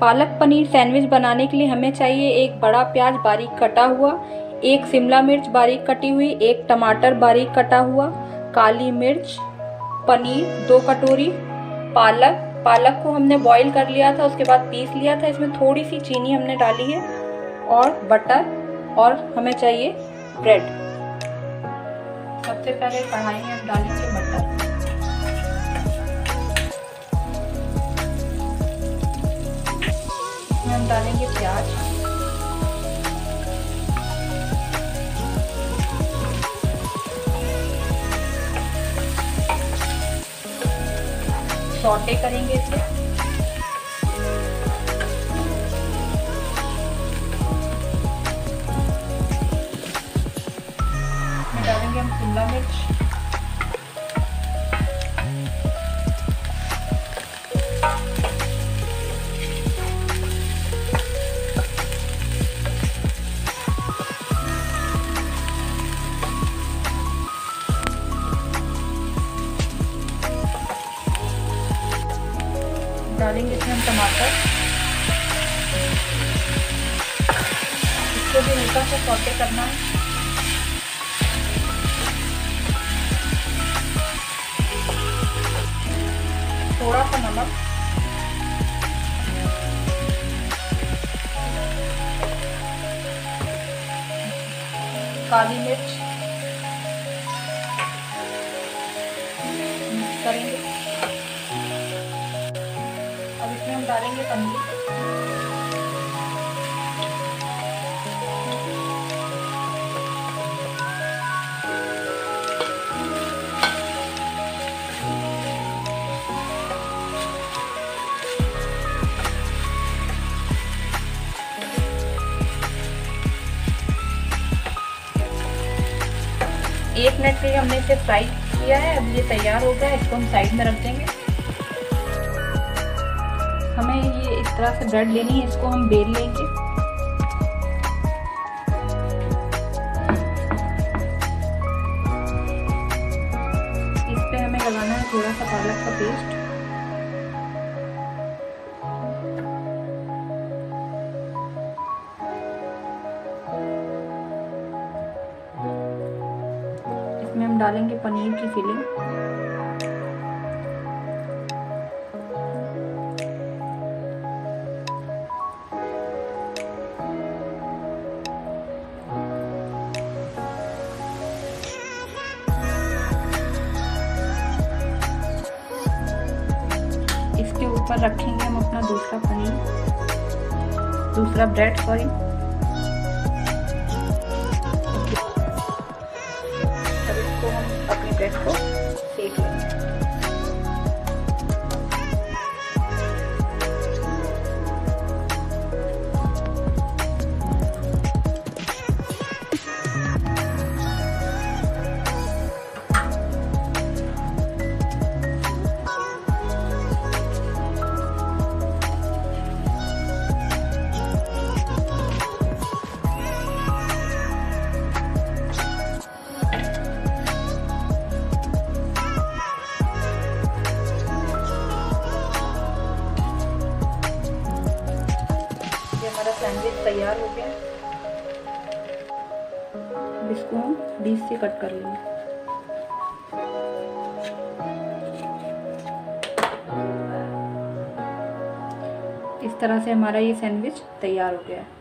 Palak paneer sandwich बनाने के लिए हमें चाहिए एक बड़ा प्याज बारीक कटा हुआ, एक शिमला मिर्च बारीक कटी हुई, एक टमाटर बारीक कटा हुआ, काली मिर्च, पनीर, दो कटोरी, पालक। पालक को हमने बॉईल कर लिया था, उसके बाद पीस लिया था, इसमें थोड़ी सी चीनी हमने डाली है, और बटर और हमें चाहिए ब्रेड सबसे पहले कढ़ाई में हम डालेंगे बटर डालेंगे प्याज। सौटे करेंगे इसे। डालेंगे हम शिमला मिर्च। डालेंगे इसमें हम टमाटर। इसको भी हल्का सा सौटे करना है। थोड़ा सा नमक। काली मिर्च। इसमें हम डालेंगे पनीर। एक मिनट के लिए हमने इसे फ्राई किया है। अब ये तैयार हो गया इसको हम साइड में रख देंगे। हमें ये इस तरह से ब्रेड लेनी है, इसको हम बेल लेंगे। इस पे हमें लगाना है थोड़ा सा पालक का पेस्ट। इसमें हम डालेंगे पनीर की फिलिंग ऊपर रखेंगे हम अपना दूसरा पनीर। दूसरा ब्रेड सॉरी इसको हम अपने ब्रेड को सैंडविच तैयार हो गया। अब इसको हम बीस से कट कर लेंगे। इस तरह से हमारा ये सैंडविच तैयार हो गया है।